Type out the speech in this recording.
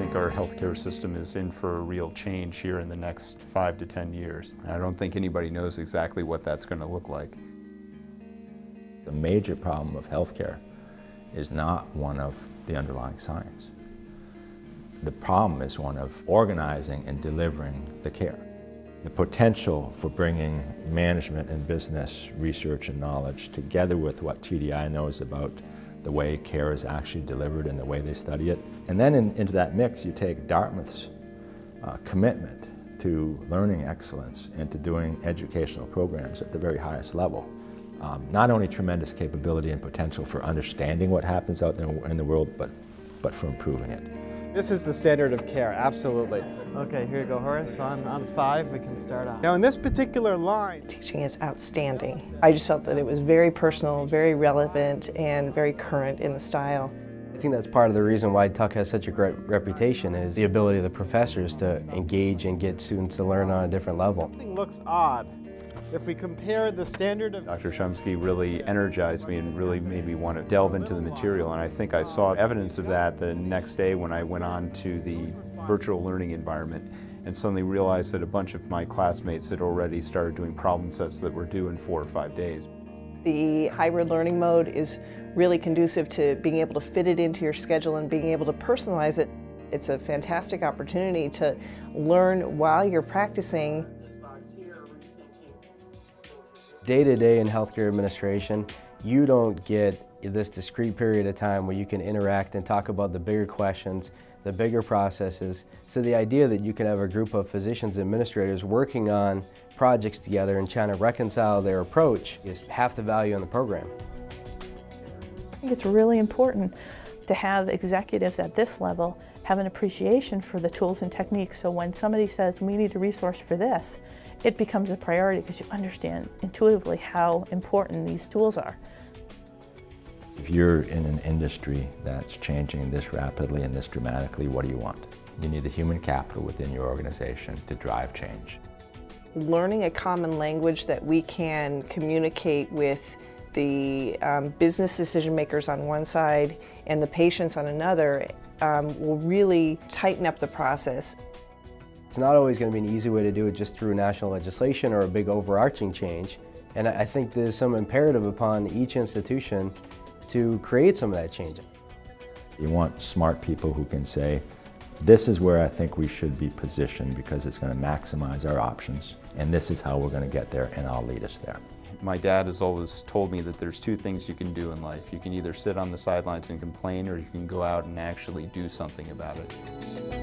think our healthcare system is in for a real change here in the next five to 10 years. I don't think anybody knows exactly what that's going to look like. The major problem of healthcare is not one of the underlying science. The problem is one of organizing and delivering the care. The potential for bringing management and business research and knowledge together with what TDI knows about the way care is actually delivered and the way they study it. And then in, into that mix you take Dartmouth's uh, commitment to learning excellence and to doing educational programs at the very highest level. Um, not only tremendous capability and potential for understanding what happens out there in the world, but, but for improving it. This is the standard of care, absolutely. Okay, here you go, Horace. On, on five, we can start off. Now, in this particular line, teaching is outstanding. I just felt that it was very personal, very relevant, and very current in the style. I think that's part of the reason why Tuck has such a great reputation is the ability of the professors to engage and get students to learn on a different level. Something looks odd if we compare the standard of... Dr. Shumsky really energized me and really made me want to delve into the material and I think I saw evidence of that the next day when I went on to the virtual learning environment and suddenly realized that a bunch of my classmates had already started doing problem sets that were due in four or five days. The hybrid learning mode is really conducive to being able to fit it into your schedule and being able to personalize it. It's a fantastic opportunity to learn while you're practicing day to day in healthcare administration, you don't get this discrete period of time where you can interact and talk about the bigger questions, the bigger processes. So the idea that you can have a group of physicians administrators working on projects together and trying to reconcile their approach is half the value in the program. I think it's really important to have executives at this level have an appreciation for the tools and techniques so when somebody says we need a resource for this, it becomes a priority because you understand intuitively how important these tools are. If you're in an industry that's changing this rapidly and this dramatically, what do you want? You need the human capital within your organization to drive change. Learning a common language that we can communicate with the um, business decision makers on one side and the patients on another um, will really tighten up the process. It's not always going to be an easy way to do it just through national legislation or a big overarching change. And I think there's some imperative upon each institution to create some of that change. You want smart people who can say, this is where I think we should be positioned because it's going to maximize our options, and this is how we're going to get there, and I'll lead us there. My dad has always told me that there's two things you can do in life. You can either sit on the sidelines and complain, or you can go out and actually do something about it.